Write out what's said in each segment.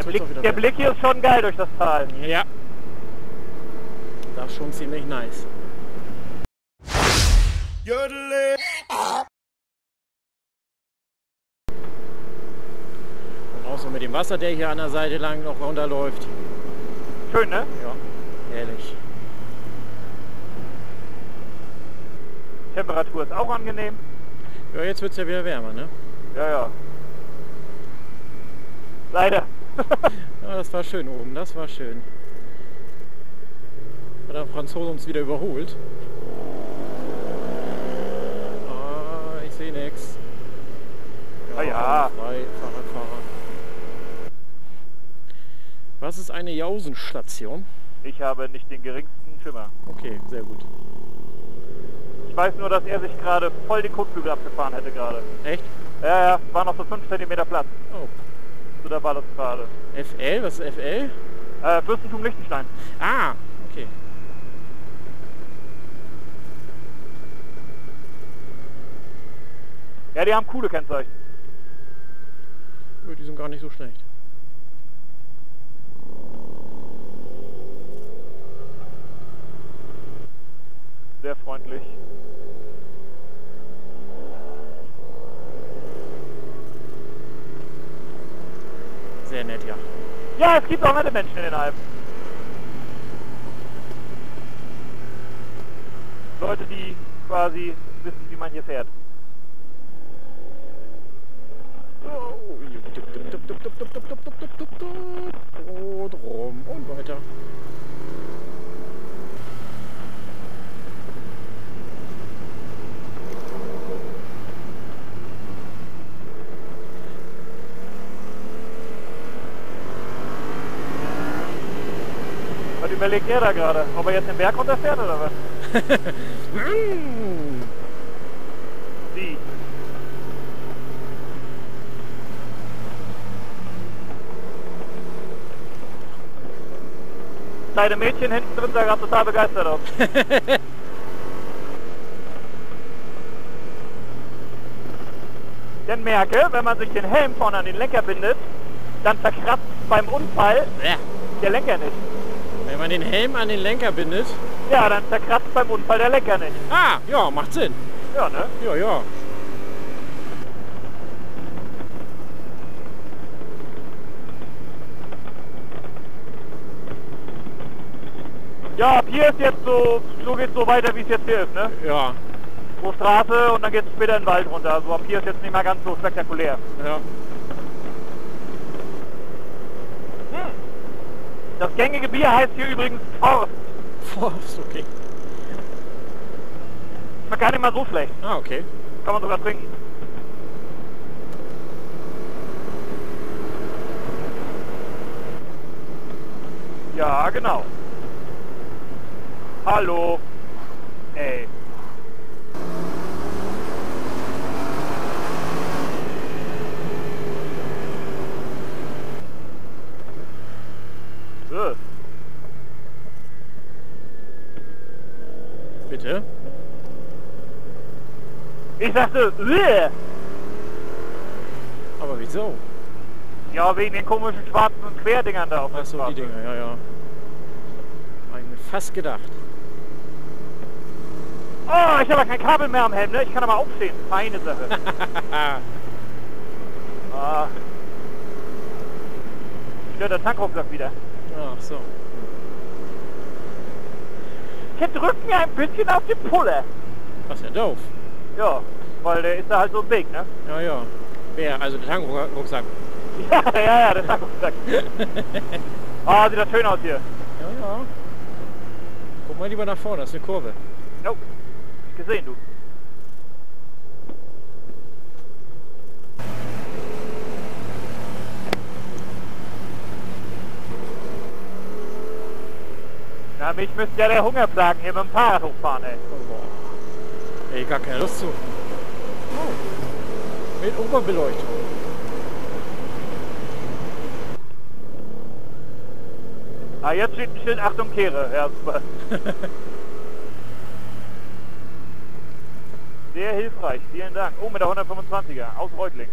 Der Blick, der. Blick hier ist schon geil durch das Tal. Ja. Das ist schon ziemlich nice. Und auch so mit dem Wasser, der hier an der Seite lang noch runterläuft. Schön, ne? Ja, herrlich. Temperatur ist auch angenehm. Ja, jetzt wird es ja wieder wärmer, ne? Ja, ja. Leider. Ja, das war schön oben, das war schön. Hat der Franzose uns wieder überholt. Ah, ich sehe nichts. Ah ja. Frei, Fahrradfahrer. Was ist eine Jausenstation? Ich habe nicht den geringsten Schimmer. Okay, sehr gut. Ich weiß nur, dass er sich gerade voll den Kotflügel abgefahren hätte gerade. Echt? Ja, ja, war noch so 5 cm Platz. Oh. Da war das gerade. FL? Was ist FL? Äh, Fürstentum Liechtenstein. Ah, okay. Ja, die haben coole Kennzeichen. Ja, Die sind gar nicht so schlecht. Sehr freundlich. Sehr nett, ja. Ja, es gibt auch nette Menschen in den Alpen. Leute, die quasi wissen, wie man hier fährt. Und rum und weiter. Überlegt er da gerade? Ob er jetzt den Berg runterfährt oder was? Wie? Kleine Mädchen hinten drin sah gerade total begeistert aus. Denn merke, wenn man sich den Helm vorne an den Lenker bindet, dann zerkratzt beim Unfall der Lenker nicht. Wenn man den Helm an den Lenker bindet. Ja, dann zerkratzt beim Unfall der Lenker nicht. Ah, ja, macht Sinn. Ja, ne? Ja, ja. Ja, ab hier ist jetzt so, so geht's so weiter, wie es jetzt hier ist, ne? Ja, So Straße und dann geht's später in den Wald runter. Also ab hier ist jetzt nicht mehr ganz so spektakulär. ja. Das gängige Bier heißt hier übrigens Forst. Forst, okay. Gar nicht mal so schlecht. Ah, okay. Kann man sogar trinken. Ja, genau. Hallo. Ey. Äh. Bitte? Ich sagte, äh. Aber wieso? ja, wegen den komischen schwarzen Querdingern da auf der Ach so, Straße. die Dinger, ja, ja. Ich mir fast gedacht. Oh, ich habe kein Kabel mehr am Helm, ne? Ich kann aber aufstehen. Feine Sache. ah. Stört der Tankrucksack wieder. Ach so. Ich drückt mir ein bisschen auf die Pulle. Was ist ja doof. Ja, weil der ist da halt so im Weg, ne? Ja, ja. Wer? Also der Tankrucksack. Ja, ja, ja, der Tankrucksack. Ah, sieht das schön aus hier. Ja, ja. Guck mal lieber nach vorne, das ist eine Kurve. Nope. Gesehen, du. Na, mich müsste ja der Hunger plagen, hier dem Fahrrad hochfahren, ey. Oh. Ey, gar keine Lust zu. Oh. Mit Oberbeleuchtung. Ah, jetzt steht ein Schild, Achtung, Kehre. Ja, super. Sehr hilfreich, vielen Dank. Oh, mit der 125er, aus Reutling.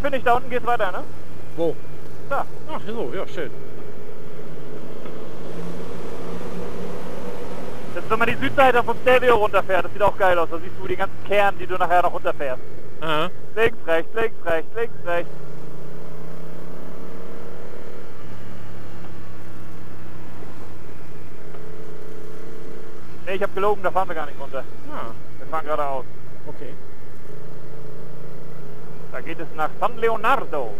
Finde ich, da unten geht's weiter, ne? Wo? Da. Ach so, ja, schön. Das ist, wenn man die Südseite vom Stelvio runterfährt. Das sieht auch geil aus. Da siehst du die ganzen Kern, die du nachher noch runterfährst. Aha. Links, rechts, links, rechts, links, rechts. Nee, ich habe gelogen, da fahren wir gar nicht runter. Ah, Wir fahren geradeaus. okay. Da geht es nach San Leonardo.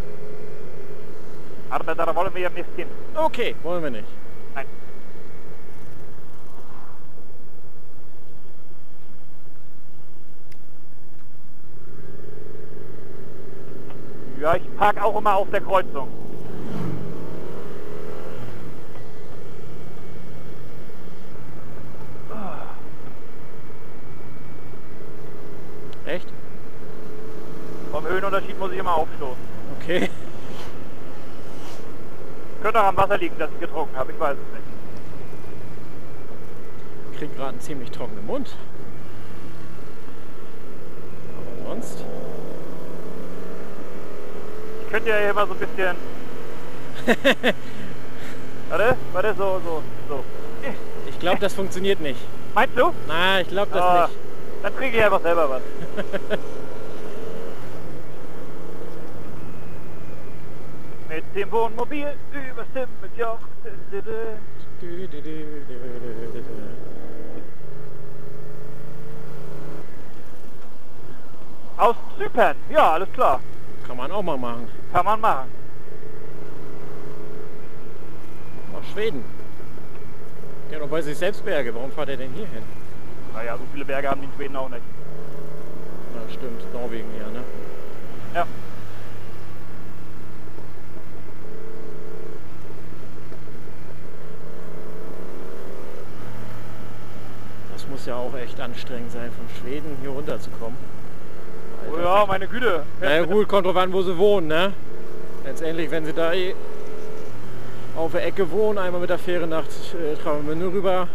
Aber da wollen wir nicht hin. Okay, wollen wir nicht. Nein. Ja, ich park auch immer auf der Kreuzung. Echt? Vom Höhenunterschied muss ich immer aufstoßen. Okay. Könnte auch am Wasser liegen, das ich getrunken habe, ich weiß es nicht. Krieg gerade einen ziemlich trockenen Mund. Aber sonst? Ich könnte ja hier mal so ein bisschen... warte, warte, so, so, so. Ich glaube, das funktioniert nicht. Meinst du? Na, ich glaube das Ah, nicht. Dann trinke ich einfach selber was. Mit dem Wohnmobil über Stimmenjoch. Aus Zypern. Ja, alles klar. Kann man auch mal machen. Kann man machen. Nach Schweden. Ja, noch bei sich selbst Berge. Warum fahrt er denn hier hin? Naja, so viele Berge haben die in Schweden auch nicht. Na, stimmt. Norwegen ja, ne? Ja. Das muss ja auch echt anstrengend sein, von Schweden hier runterzukommen. Oh Alter. ja, meine Güte. Na ja, gut, kommt drauf an, wo sie wohnen, ne? Letztendlich, wenn sie da eh auf der Ecke wohnen, einmal mit der Fähre nach äh, Travemünde rüber,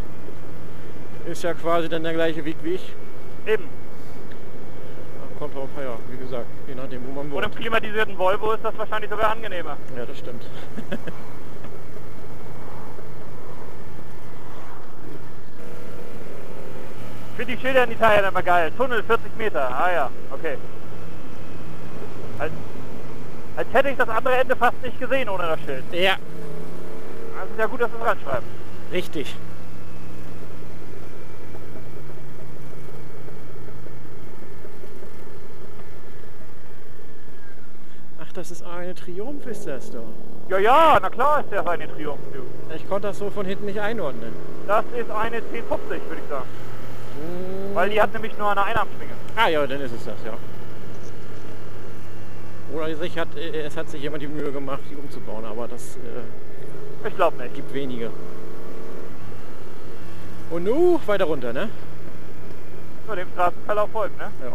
ist ja quasi dann der gleiche Weg wie ich. Eben. Ja, Kommt drauf, ja, wie gesagt, je nachdem, wo man Und wohnt. im klimatisierten Volvo ist das wahrscheinlich sogar angenehmer. Ja, das stimmt. finde die Schilder in Italien immer geil. Tunnel 40 Meter. Ah ja, okay. Als, als hätte ich das andere Ende fast nicht gesehen ohne das Schild. Ja, Das ist ja gut, dass wir es ranschreiben. richtig. Ach, das ist eine Triumph, ist das doch. Ja, ja, na klar ist das eine Triumph. du. Ich konnte das so von hinten nicht einordnen. Das ist eine 1050, würde ich sagen. Weil die hat nämlich nur eine Einarmschwinge. Ah ja, dann ist es das, ja. Oder sich hat, äh, es hat sich jemand die Mühe gemacht, die umzubauen, aber das äh, Ich glaube nicht. gibt wenige. Und nu weiter runter, ne? Nur dem Straßenverlauf folgt, ne? Ja.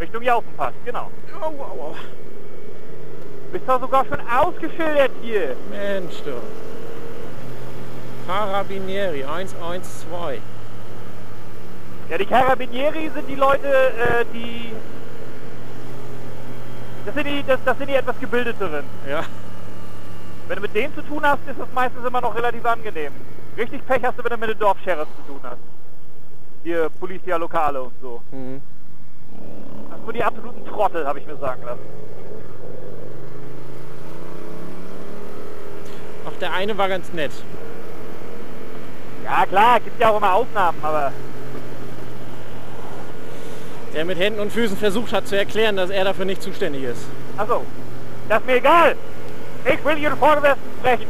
Richtung Jaufenpass, genau. Au, au, au. Bist doch sogar schon ausgeschildert hier. Mensch, du. Carabinieri 112. Ja, die Carabinieri sind die Leute, äh, die... Das sind die, das, das sind die etwas gebildeteren. Ja. Wenn du mit denen zu tun hast, ist das meistens immer noch relativ angenehm. Richtig Pech hast du, wenn du mit den Dorfsheriffs zu tun hast. Hier Polizia Lokale und so. Mhm. Das sind nur die absoluten Trottel, habe ich mir sagen lassen. Ach, der eine war ganz nett. Ja klar, gibt ja auch immer Ausnahmen, aber... Der mit Händen und Füßen versucht hat zu erklären, dass er dafür nicht zuständig ist. Achso, das ist mir egal. Ich will Ihren Vorgesetzten sprechen.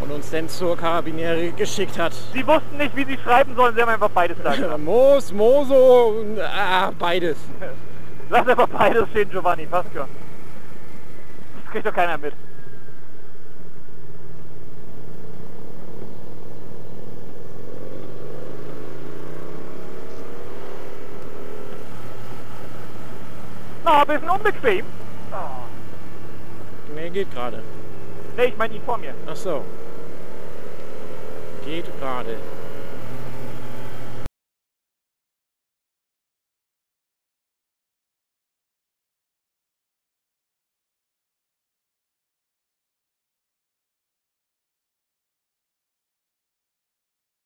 Und uns dann zur Carabinieri geschickt hat. Sie wussten nicht, wie sie schreiben sollen, sie haben einfach beides gemacht. Moos, Moso, ah, beides. Lass einfach beides stehen, Giovanni, passt schon. Das kriegt doch keiner mit. Ein bisschen unbequem. Oh. Nee, geht gerade. Nee, ich meine ihn vor mir. Ach so. Geht gerade.